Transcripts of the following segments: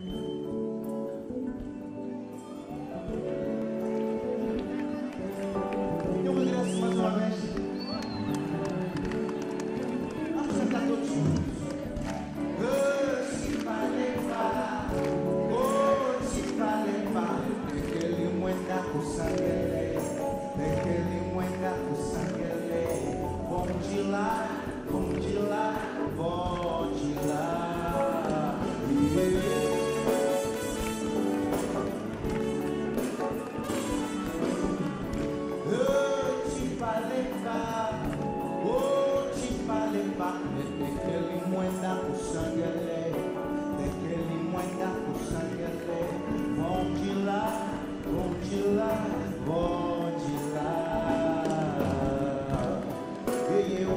Mm-hmm.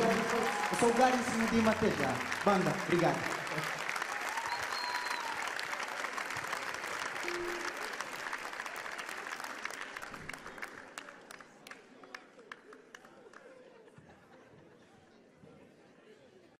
Obrigado, eu sou o Gary de Matejar. Banda, obrigado.